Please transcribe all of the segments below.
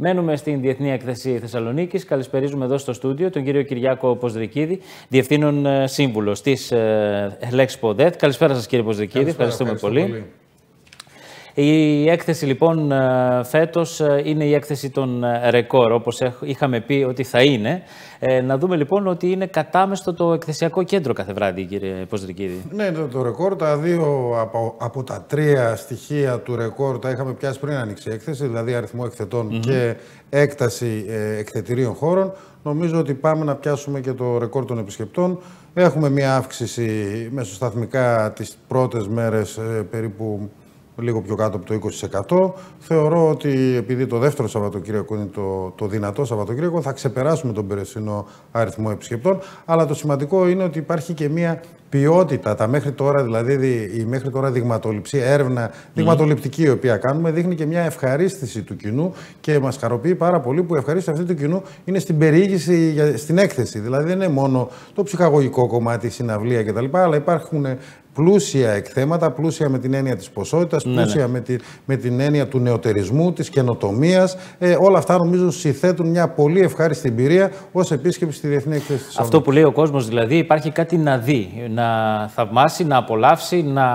Μένουμε στην Διεθνή Έκθεση Θεσσαλονίκης. Καλησπερίζουμε εδώ στο στούντιο τον κύριο Κυριάκο Ποσδρικίδη, Διευθύνων ε, Σύμβουλος της Lexpo ΔΕΤ. Καλησπέρα σας, κύριε Ποσδρικίδη. Ευχαριστούμε πολύ. Η έκθεση λοιπόν ε, φέτος ε, είναι η έκθεση των ε, ρεκόρ, όπως είχαμε πει ότι θα είναι. να δούμε λοιπόν ότι είναι κατάμεστο το εκθεσιακό κέντρο κάθε βράδυ, κύριε Ποζρικίδη. Ναι, το, το ρεκόρ, τα δύο από, από τα τρία στοιχεία του ρεκόρ τα είχαμε πιάσει πριν ανοίξει η έκθεση, δηλαδή αριθμό εκθετών και έκταση ε, εκθετηρίων χώρων. Νομίζω ότι πάμε να πιάσουμε και το ρεκόρ των επισκεπτών. Έχουμε μια αύξηση μεσοσταθμικά τις πρώτες μέρες περίπου λίγο πιο κάτω από το 20%. Θεωρώ ότι επειδή το δεύτερο Σαββατοκύριακο είναι το, το δυνατό Σαββατοκύριακο, θα ξεπεράσουμε τον περσινό αριθμό επισκεπτών. Αλλά το σημαντικό είναι ότι υπάρχει και μία ποιότητα. Τα μέχρι τώρα, δηλαδή η μέχρι τώρα δειγματοληψία, έρευνα δειγματοληπτική η οποία κάνουμε, δείχνει και μια ευχαρίστηση του κοινού και μας χαροποιεί πάρα πολύ που η ευχαρίστηση αυτή του κοινού είναι στην περιήγηση, στην έκθεση. Δηλαδή δεν είναι μόνο το ψυχαγωγικό κομμάτι, η συναυλία κτλ. Αλλά υπάρχουν πλούσια εκθέματα, πλούσια με την έννοια της ποσότητας, ναι, πλούσια ναι. Με, τη, με την έννοια του νεοτερισμού, της καινοτομίας. Ε, όλα αυτά νομίζω συθέτουν μια πολύ ευχάριστη εμπειρία ως επίσκεψη στη Διεθνή Εκθέση της Αυτό που λέει ο κόσμος δηλαδή υπάρχει κάτι να δει, να θαυμάσει, να απολαύσει, να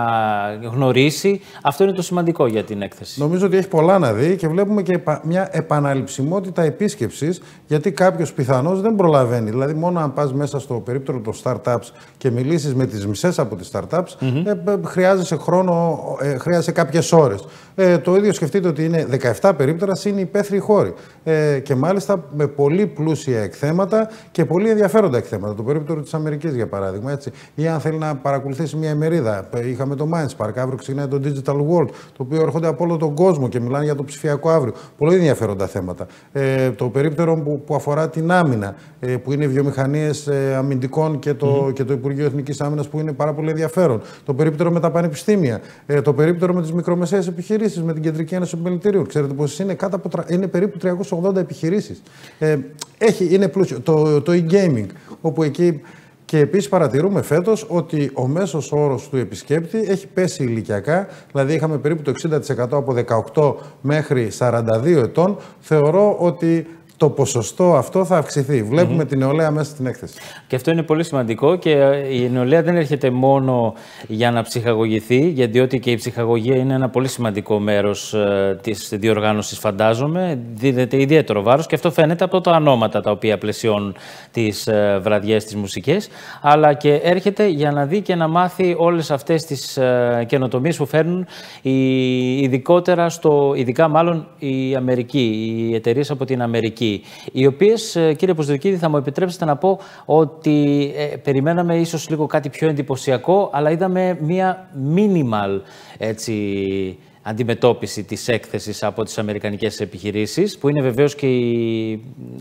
γνωρίσει. Αυτό είναι το σημαντικό για την έκθεση. Νομίζω ότι έχει πολλά να δει και βλέπουμε και μια επαναληψιμότητα επίσκεψης γιατί κάποιος πιθανώς δεν προλαβαίνει. Δηλαδή μόνο αν πας μέσα στο περίπτωρο των startups και μιλήσεις με τις μισές από τις startups mm-hmm. χρειάζεσαι χρόνο, ε, χρειάζεσαι κάποιες ώρες. Ε, το ίδιο σκεφτείτε ότι είναι 17 περίπτερα είναι υπαίθριοι χώροι. Ε, και μάλιστα με πολύ πλούσια εκθέματα και πολύ ενδιαφέροντα εκθέματα. Το περίπτωρο της Αμερικής, για παράδειγμα. Έτσι. Ή αν θέλει να παρακολουθήσει μια ημερίδα. Είχαμε το Mindspark, αύριο ξεκινάει το Digital World, το οποίο έρχονται από όλο τον κόσμο και μιλάνε για το ψηφιακό αύριο. Πολύ ενδιαφέροντα θέματα. Ε, το περίπτερο που, που αφορά την άμυνα, ε, που είναι βιομηχανίες ε, αμυντικών και το, mm-hmm. και το Υπουργείο Εθνικής Άμυνας, που είναι πάρα πολύ ενδιαφέρον το περίπτερο με τα πανεπιστήμια, ε, το περίπτερο με τις μικρομεσαίες επιχειρήσεις, με την Κεντρική Ένωση Επιμελητήριων. Ξέρετε πω είναι, κάτω από, είναι περίπου 380 επιχειρήσεις. Ε, έχει, είναι πλούσιο. Το, το e-gaming, όπου εκεί. Και επίσης παρατηρούμε φέτος ότι ο μέσος όρος του επισκέπτη έχει πέσει ηλικιακά, δηλαδή είχαμε περίπου το 60% από 18 μέχρι 42 ετών. Θεωρώ ότι το ποσοστό αυτό θα αυξηθεί. Βλέπουμε την νεολαία μέσα στην έκθεση. Και αυτό είναι πολύ σημαντικό και ε, η νεολαία δεν έρχεται μόνο για να ψυχαγωγηθεί, γιατί ότι και η ψυχαγωγία είναι ένα πολύ σημαντικό μέρος ε, της διοργάνωσης, φαντάζομαι. Δίδεται ιδιαίτερο βάρος και αυτό φαίνεται από τα ανώματα τα οποία πλαισιώνουν τις ε, βραδιές, τις μουσικές, αλλά και έρχεται για να δει και να μάθει όλες αυτές τις καινοτομίες που φέρνουν ειδικότερα στο, ειδικά μάλλον η Αμερική, οι εταιρείες από την Αμερική οι οποίες, ε, κύριε Ποζδοκίδη, θα μου επιτρέψετε να πω ότι ε, περιμέναμε ίσως λίγο κάτι πιο εντυπωσιακό, αλλά είδαμε μία minimal έτσι, αντιμετώπιση της έκθεσης από τις αμερικανικές επιχειρήσεις, που είναι βεβαίως και η,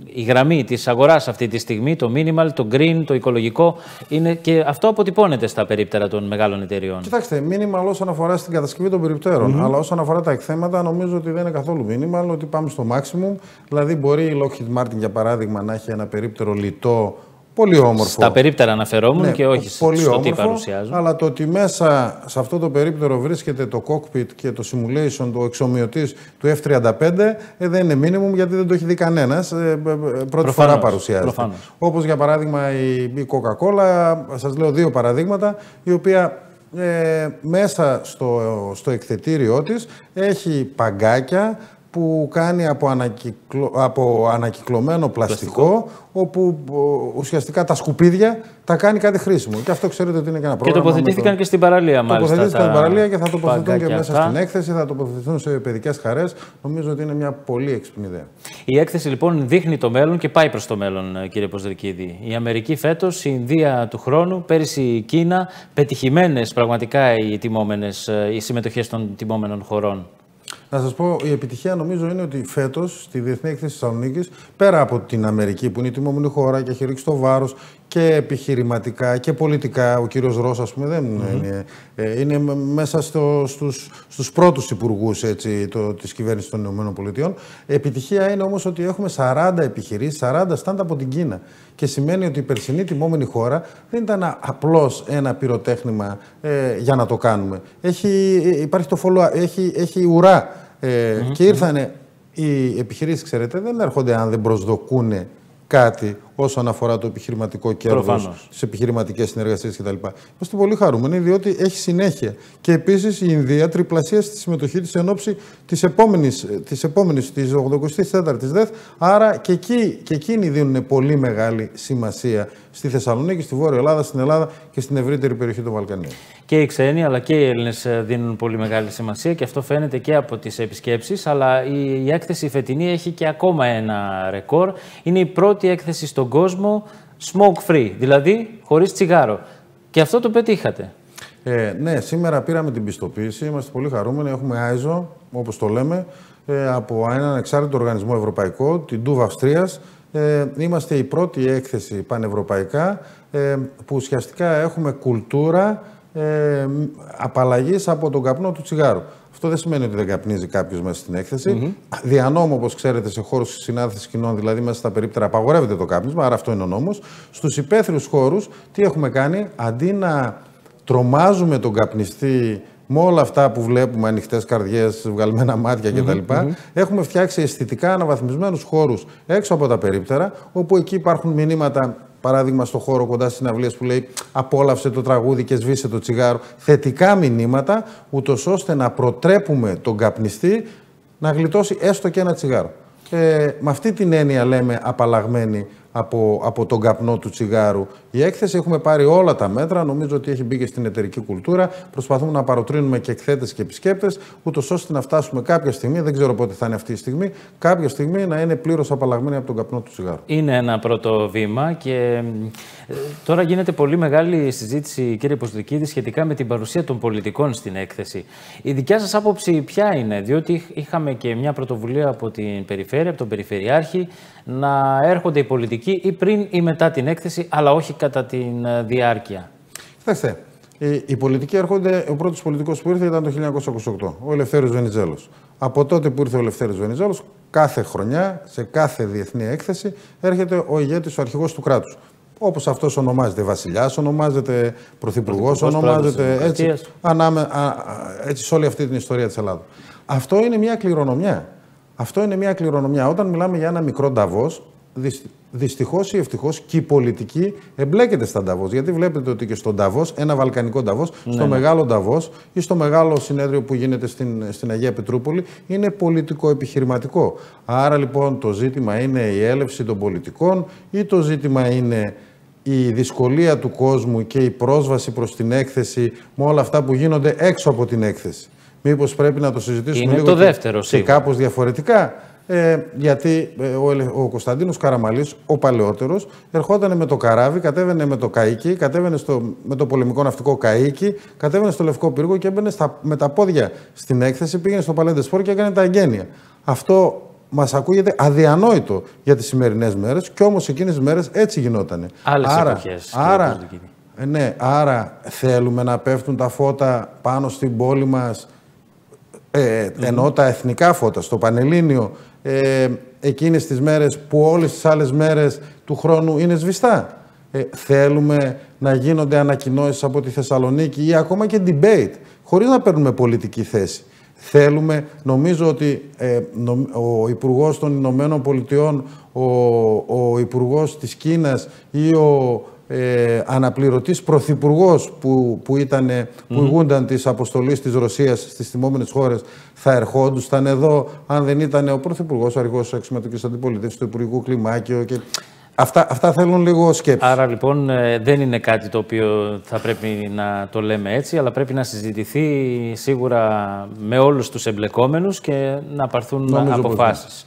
η γραμμή της αγοράς αυτή τη στιγμή, το minimal, το green, το οικολογικό, είναι και αυτό αποτυπώνεται στα περίπτερα των μεγάλων εταιριών. Κοιτάξτε, minimal όσον αφορά στην κατασκευή των περιπτέρων, αλλά όσον αφορά τα εκθέματα, νομίζω ότι δεν είναι καθόλου minimal, ότι πάμε στο maximum. Δηλαδή, μπορεί η Lockheed Martin, για παράδειγμα, να έχει ένα περίπτερο λιτό Πολύ όμορφο. Στα περίπτερα αναφερόμουν ναι, και όχι πολύ στο όμορφο, τι παρουσιάζουν. Αλλά το ότι μέσα σε αυτό το περίπτερο βρίσκεται το cockpit και το simulation, το εξομοιωτής του F-35, ε, δεν είναι minimum γιατί δεν το έχει δει κανένας. Ε, ε, πρώτη Προφανώς, φορά παρουσιάζεται. Όπως για παράδειγμα η, η Coca-Cola, σας λέω δύο παραδείγματα, η οποία ε, μέσα στο, στο εκθετήριό της έχει παγκάκια που κάνει από, ανακυκλω... από ανακυκλωμένο πλαστικό, όπου ουσιαστικά τα σκουπίδια τα κάνει κάτι χρήσιμο. Και αυτό ξέρετε ότι είναι και ένα πρόβλημα. Και τοποθετήθηκαν και στην παραλία, μάλιστα. Τοποθετήθηκαν στην παραλία και θα τοποθετηθούν και μέσα στην έκθεση, θα τοποθετηθούν σε παιδικές χαρές. Νομίζω ότι είναι μια πολύ έξυπνη ιδέα. Η έκθεση λοιπόν δείχνει το μέλλον και πάει προς το μέλλον, κύριε Ποζρικίδη. Η Αμερική φέτος, η Ινδία του χρόνου, πέρυσι η Κίνα, πετυχημένες πραγματικά οι, οι συμμετοχές των τιμόμενων χωρών. Να σας πω, η επιτυχία νομίζω είναι ότι φέτος στη Διεθνή Έκθεση Θεσσαλονίκης, πέρα από την Αμερική που είναι η τιμόμενη χώρα και έχει ρίξει το βάρος και επιχειρηματικά και πολιτικά, ο κύριος Ρος, ας πούμε, δεν είναι. Ε, είναι μέσα στο, στους, στους πρώτους υπουργούς της κυβέρνησης των ΗΠΑ. Επιτυχία είναι όμως ότι έχουμε 40 επιχειρήσεις, 40 stand από την Κίνα. Και σημαίνει ότι η περσινή τιμόμενη χώρα δεν ήταν απλώς ένα πυροτέχνημα ε, για να το κάνουμε. Έχει, υπάρχει το follow, έχει, έχει ουρά. Ε, Και ήρθανε οι επιχειρήσεις, ξέρετε, δεν έρχονται αν δεν προσδοκούν κάτι όσον αφορά το επιχειρηματικό κέρδος, τι επιχειρηματικές συνεργασίες κτλ. Είμαστε πολύ χαρούμενοι διότι έχει συνέχεια. Και επίσης η Ινδία τριπλασίασε τη συμμετοχή της εν ώψη της επόμενης, της επόμενης, της 84η ΔΕΘ. Άρα και, εκεί, και εκείνοι δίνουν πολύ μεγάλη σημασία στη Θεσσαλονίκη, στη Βόρεια Ελλάδα, στην Ελλάδα και στην ευρύτερη περιοχή των Βαλκανίων. Και οι ξένοι αλλά και οι Έλληνες ε, δίνουν πολύ μεγάλη σημασία και αυτό φαίνεται και από τις επισκέψεις. Αλλά η, η έκθεση φετινή έχει και ακόμα ένα ρεκόρ. Είναι η πρώτη έκθεση στον κόσμο smoke free, δηλαδή χωρίς τσιγάρο. Και αυτό το πετύχατε. Ε, ναι, σήμερα πήραμε την πιστοποίηση, είμαστε πολύ χαρούμενοι, έχουμε ISO, όπως το λέμε, ε, από έναν εξάρτητο οργανισμό ευρωπαϊκό, την DUV Αυστρίας. Ε, είμαστε η πρώτη έκθεση πανευρωπαϊκά ε, που ουσιαστικά έχουμε κουλτούρα ε, απαλλαγής από τον καπνό του τσιγάρου. Αυτό δεν σημαίνει ότι δεν καπνίζει κάποιος μέσα στην έκθεση. Mm-hmm. Δια νόμο, όπως ξέρετε, σε χώρους συνάθρησης κοινών, δηλαδή μέσα στα περίπτερα, απαγορεύεται το κάπνισμα, άρα αυτό είναι ο νόμος. Στους υπαίθριους χώρους, τι έχουμε κάνει, αντί να τρομάζουμε τον καπνιστή με όλα αυτά που βλέπουμε, ανοιχτές καρδιές, βγαλμένα μάτια κτλ. Mm-hmm. Έχουμε φτιάξει αισθητικά αναβαθμισμένους χώρους έξω από τα περίπτερα, όπου εκεί υπάρχουν μηνύματα παράδειγμα στο χώρο κοντά στις συναυλίες που λέει Απόλαυσε το τραγούδι και σβήσε το τσιγάρο. Θετικά μηνύματα, ούτως ώστε να προτρέπουμε τον καπνιστή να γλιτώσει έστω και ένα τσιγάρο. Ε, με αυτή την έννοια λέμε απαλλαγμένοι από, από τον καπνό του τσιγάρου. Η έκθεση έχουμε πάρει όλα τα μέτρα. Νομίζω ότι έχει μπει και στην εταιρική κουλτούρα. Προσπαθούμε να παροτρύνουμε και εκθέτες και επισκέπτες, ούτως ώστε να φτάσουμε κάποια στιγμή, δεν ξέρω πότε θα είναι αυτή η στιγμή, κάποια στιγμή να είναι πλήρως απαλλαγμένοι από τον καπνό του τσιγάρου. Είναι ένα πρώτο βήμα και ε, τώρα γίνεται πολύ μεγάλη συζήτηση, κύριε Ποστρικίδη, σχετικά με την παρουσία των πολιτικών στην έκθεση. Η δικιά σας άποψη ποια είναι, διότι είχαμε και μια πρωτοβουλία από την Περιφέρεια, από τον Περιφερειάρχη, να έρχονται οι πολιτικοί ή πριν ή μετά την έκθεση, αλλά όχι κατά τη ε, διάρκεια; Κοιτάξτε, οι πολιτικοί έρχονται, ο πρώτος πολιτικός που ήρθε ήταν το 1928, ο Ελευθέρω Βενιζέλος. Από τότε που ήρθε ο Ελευθέρω Βενιζέλος, κάθε χρονιά, σε κάθε διεθνή έκθεση, έρχεται ο ηγέτης, ο αρχηγός του κράτους. Όπως αυτός ονομάζεται βασιλιάς, ονομάζεται πρωθυπουργός, ονομάζεται έτσι, ανάμε, α, έτσι σε όλη αυτή την ιστορία της Ελλάδα. Αυτό είναι μια κληρονομιά. Αυτό είναι μια κληρονομιά. Όταν μιλάμε για ένα μικρό Νταβός, δυστυχώς ή ευτυχώς και η πολιτική εμπλέκεται στα Νταβός. Γιατί βλέπετε ότι και στον Νταβός, ένα βαλκανικό Νταβός, ναι, στο ναι. μεγάλο Νταβός ή στο μεγάλο συνέδριο που γίνεται στην, στην Αγία Πετρούπολη, είναι πολιτικό-επιχειρηματικό. Άρα λοιπόν το ζήτημα είναι η έλευση των πολιτικών ή το ζήτημα είναι η δυσκολία του κόσμου και η πρόσβαση προς την έκθεση με όλα αυτά που γίνονται έξω από την έκθεση. Μήπως πρέπει να το συζητήσουμε Είναι λίγο το δεύτερο, και, και κάπως διαφορετικά. Ε, γιατί ε, ο, ο Κωνσταντίνος Καραμαλής, ο παλαιότερος, ερχόταν με το καράβι, κατέβαινε με το καΐκι, κατέβαινε στο, με το πολεμικό ναυτικό καΐκι, κατέβαινε στο Λευκό Πύργο και έμπαινε στα, με τα πόδια στην έκθεση, πήγαινε στο Παλέντες Σπορ και έκανε τα εγγένεια. Αυτό μας ακούγεται αδιανόητο για τις σημερινές μέρες και όμως εκείνες τις μέρες έτσι γινότανε. Άλλες εποχές. Άρα, ε, ναι, άρα θέλουμε να πέφτουν τα φώτα πάνω στην πόλη μας ε, εννοώ τα εθνικά φώτα, στο Πανελλήνιο, ε, εκείνες τις μέρες που όλες τις άλλες μέρες του χρόνου είναι σβηστά. Ε, θέλουμε να γίνονται ανακοινώσεις από τη Θεσσαλονίκη ή ακόμα και debate, χωρίς να παίρνουμε πολιτική θέση. Θέλουμε, νομίζω ότι ε, ο Υπουργός των Ηνωμένων Πολιτειών, ο, ο Υπουργός της Κίνας ή ο ε, αναπληρωτής πρωθυπουργός που, που, ήταν, που ηγούνταν της αποστολής της Ρωσίας στις θυμόμενες χώρες θα ερχόντουσαν εδώ αν δεν ήταν ο πρωθυπουργός, ο αργός αξιωματικής αντιπολίτευσης του Υπουργικού Κλιμάκιο και... Αυτά, αυτά θέλουν λίγο σκέψη. Άρα λοιπόν ε, δεν είναι κάτι το οποίο θα πρέπει να το λέμε έτσι, αλλά πρέπει να συζητηθεί σίγουρα με όλους τους εμπλεκόμενους και να πάρθουν αποφάσεις.